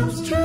house